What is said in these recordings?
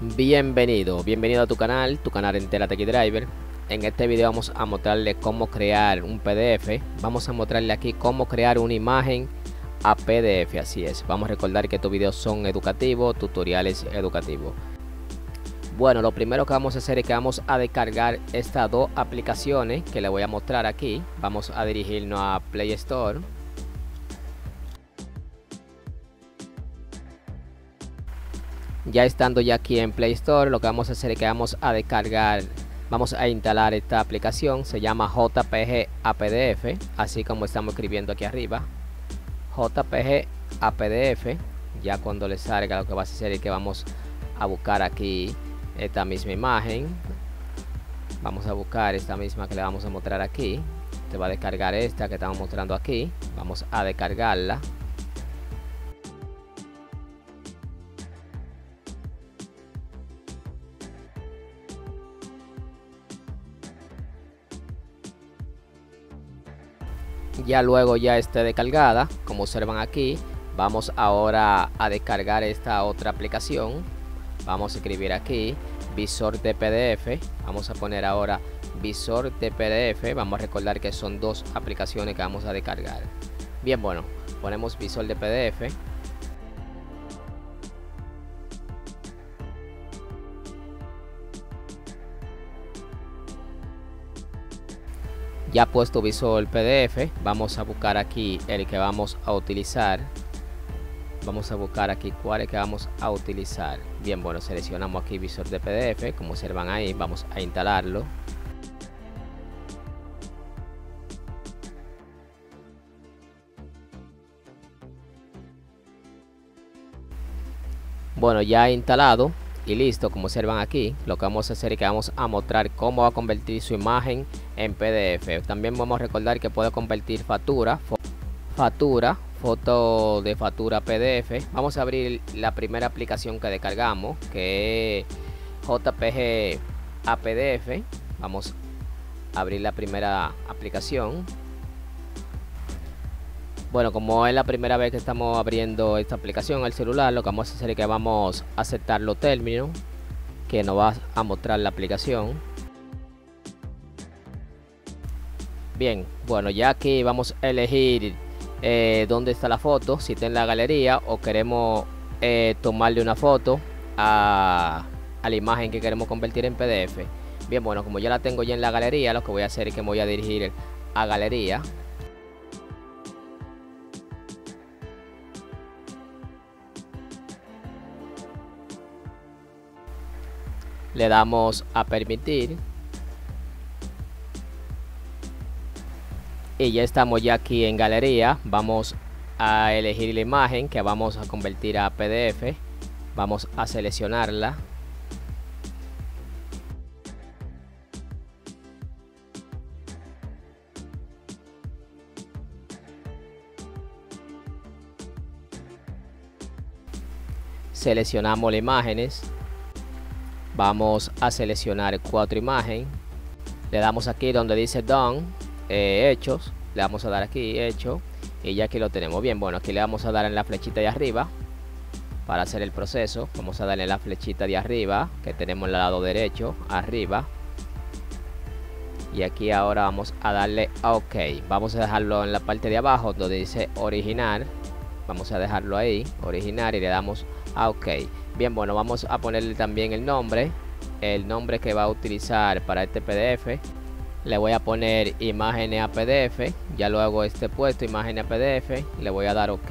Bienvenido, bienvenido a tu canal, tu canal Entera Tech Driver. En este video vamos a mostrarle cómo crear un PDF. Vamos a mostrarle aquí cómo crear una imagen a PDF, así es. Vamos a recordar que estos videos son educativos, tutoriales educativos. Bueno, lo primero que vamos a hacer es que vamos a descargar estas dos aplicaciones que le voy a mostrar aquí. Vamos a dirigirnos a Play Store. Ya estando ya aquí en Play Store lo que vamos a hacer es que vamos a descargar vamos a instalar esta aplicación se llama JPG APDF así como estamos escribiendo aquí arriba. JPG APDF ya cuando le salga lo que va a hacer es que vamos a buscar aquí esta misma imagen. Vamos a buscar esta misma que le vamos a mostrar aquí. Se va a descargar esta que estamos mostrando aquí. Vamos a descargarla ya luego ya esté descargada como observan aquí vamos ahora a descargar esta otra aplicación. Vamos a escribir aquí visor de pdf vamos a poner ahora visor de pdf vamos a recordar que son dos aplicaciones que vamos a descargar. Bien bueno ponemos visor de pdf ya puesto visor pdf vamos a buscar aquí el que vamos a utilizar. Vamos a buscar aquí cuál es que vamos a utilizar. Bien bueno seleccionamos aquí visor de pdf como observan ahí vamos a instalarlo. Bueno ya instalado y listo como observan aquí lo que vamos a hacer es que vamos a mostrar cómo va a convertir su imagen en pdf también vamos a recordar que puede convertir factura factura foto de factura pdf vamos a abrir la primera aplicación que descargamos que es jpg a pdf vamos a abrir la primera aplicación bueno, como es la primera vez que estamos abriendo esta aplicación al celular, lo que vamos a hacer es que vamos a aceptar los términos que nos va a mostrar la aplicación. Bien, bueno, ya aquí vamos a elegir eh, dónde está la foto, si está en la galería o queremos eh, tomarle una foto a, la imagen que queremos convertir en PDF. Bien, bueno, como ya la tengo ya en la galería, lo que voy a hacer es que me voy a dirigir a galería le damos a permitir. Y ya estamos ya aquí en galería. Vamos a elegir la imagen que vamos a convertir a pdf vamos a seleccionarla. Seleccionamos las imágenes vamos a seleccionar cuatro imágenes le damos aquí donde dice done eh, hechos. Le vamos a dar aquí hecho. Y ya aquí lo tenemos bien bueno aquí le vamos a dar en la flechita de arriba para hacer el proceso. Vamos a darle la flechita de arriba que tenemos en el lado derecho arriba. Y aquí ahora vamos a darle ok. Vamos a dejarlo en la parte de abajo donde dice original. Vamos a dejarlo ahí original y le damos a ok bien bueno vamos a ponerle también el nombre el nombre que va a utilizar para este pdf le voy a poner imágenes a pdf ya luego este puesto imágenes a pdf le voy a dar ok.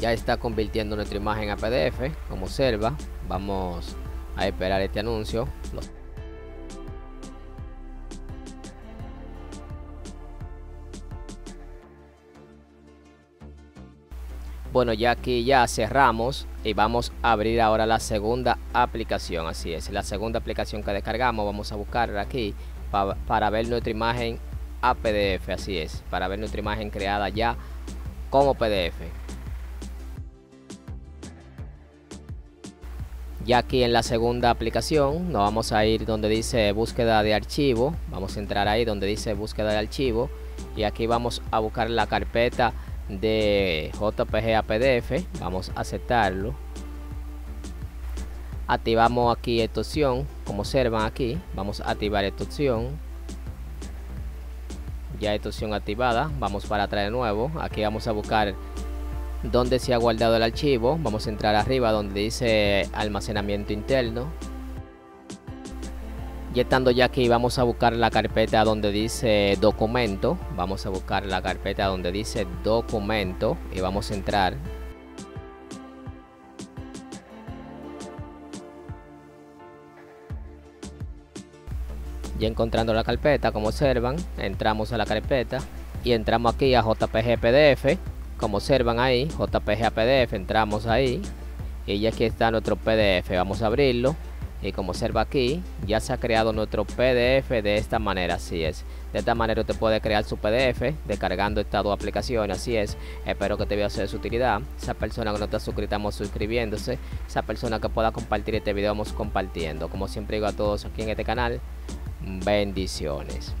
Ya está convirtiendo nuestra imagen a pdf como observa vamos a esperar este anuncio bueno ya aquí ya cerramos y vamos a abrir ahora la segunda aplicación. Así es la segunda aplicación que descargamos vamos a buscarla aquí para ver nuestra imagen a pdf así es para ver nuestra imagen creada ya como pdf ya aquí en la segunda aplicación nos vamos a ir donde dice búsqueda de archivo. Vamos a entrar ahí donde dice búsqueda de archivo. Y aquí vamos a buscar la carpeta de jpg a pdf vamos a aceptarlo. Activamos aquí esta opción. Como observan aquí vamos a activar esta opción. Ya esta opción activada. Vamos para atrás de nuevo. Aquí vamos a buscar donde se ha guardado el archivo. Vamos a entrar arriba donde dice almacenamiento interno y estando ya aquí vamos a buscar la carpeta donde dice documento. Vamos a buscar la carpeta donde dice documento y vamos a entrar. Ya encontrando la carpeta como observan entramos a la carpeta y entramos aquí a jpg pdf como observan ahí jpg a pdf entramos ahí y ya aquí está nuestro pdf vamos a abrirlo y como observa aquí ya se ha creado nuestro pdf de esta manera así es. De esta manera usted puede crear su pdf descargando estas dos aplicaciones así es. Espero que te vea ser de su utilidad. Esa persona que no está suscrita vamos suscribiéndose. Esa persona que pueda compartir este video vamos compartiendo. Como siempre digo a todos aquí en este canal bendiciones